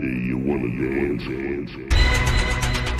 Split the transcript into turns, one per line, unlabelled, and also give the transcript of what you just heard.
You wanna dance, dance,